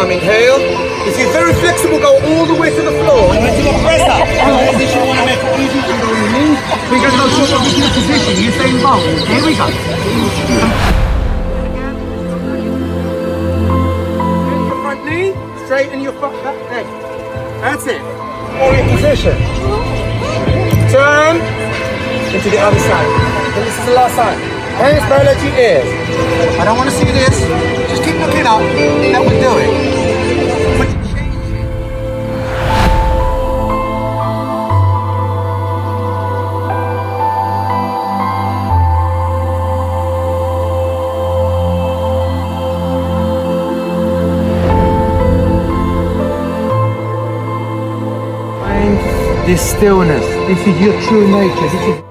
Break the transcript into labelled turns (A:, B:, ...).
A: arm, inhale. If you're very flexible, go all the way to the floor. And into the press up. Position, want to make it easy, you go your knees. Going to go to a position. You stay involved. Here we go. Straighten your front back leg. That's it. Warrior position. Turn into the other side. And this is the last side. Hands parallel to your ears. I don't want to see this. Just keep looking up. That will do it. This stillness. This is your true nature.